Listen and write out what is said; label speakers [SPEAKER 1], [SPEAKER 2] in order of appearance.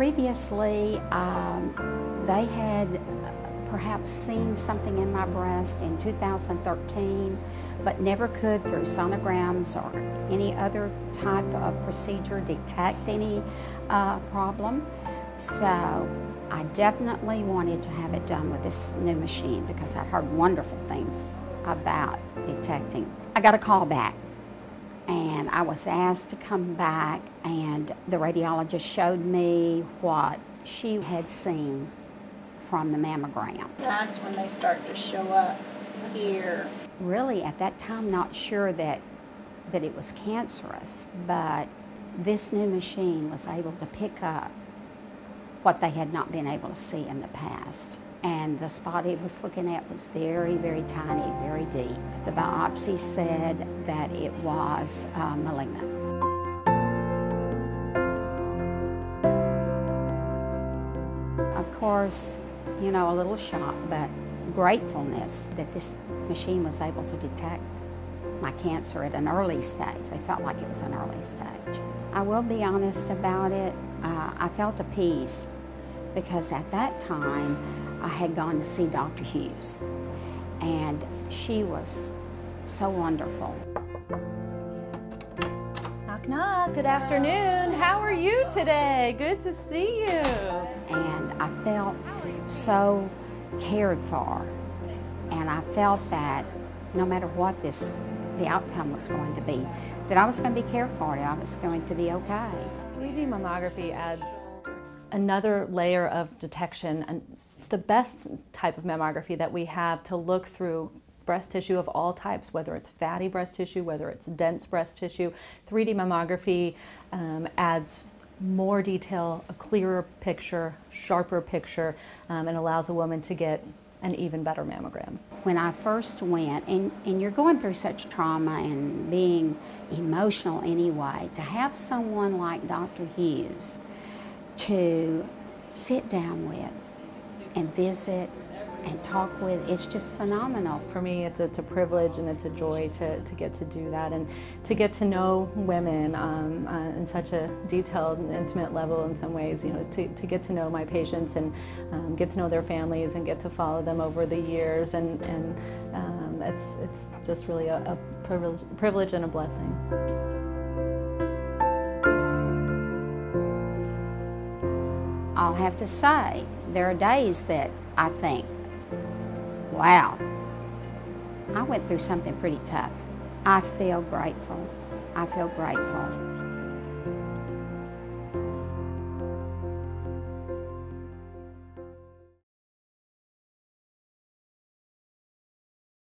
[SPEAKER 1] previously, um, they had perhaps seen something in my breast in 2013, but never could through sonograms or any other type of procedure detect any uh, problem. So I definitely wanted to have it done with this new machine because I heard wonderful things about detecting. I got a call back and I was asked to come back and the radiologist showed me what she had seen from the mammogram.
[SPEAKER 2] That's when they start to show up here.
[SPEAKER 1] Really at that time not sure that that it was cancerous, but this new machine was able to pick up what they had not been able to see in the past. And the spot it was looking at was very, very tiny, very deep. The biopsy said that it was uh, malignant. Of course, you know, a little shock, but gratefulness that this machine was able to detect my cancer at an early stage. I felt like it was an early stage. I will be honest about it. Uh, I felt a peace because at that time I had gone to see Dr. Hughes and she was so wonderful.
[SPEAKER 3] Knock, knock. Good afternoon. How are you today? Good to see you.
[SPEAKER 1] And I felt so cared for. And I felt that no matter what this the outcome was going to be, that I was going to be cared for, I was going to be okay.
[SPEAKER 3] 3D mammography adds another layer of detection and the best type of mammography that we have to look through breast tissue of all types, whether it's fatty breast tissue, whether it's dense breast tissue. 3D mammography um, adds more detail, a clearer picture, sharper picture, um, and allows a woman to get an even better mammogram.
[SPEAKER 1] When I first went, and, and you're going through such trauma and being emotional anyway, to have someone like Dr. Hughes to sit down with and visit and talk with, it's just phenomenal.
[SPEAKER 3] For me, it's, it's a privilege and it's a joy to, to get to do that and to get to know women um, uh, in such a detailed and intimate level in some ways, you know, to, to get to know my patients and um, get to know their families and get to follow them over the years and, and um, it's, it's just really a, a privilege, privilege and a blessing.
[SPEAKER 1] I'll have to say, there are days that I think, wow, I went through something pretty tough. I feel grateful. I feel grateful.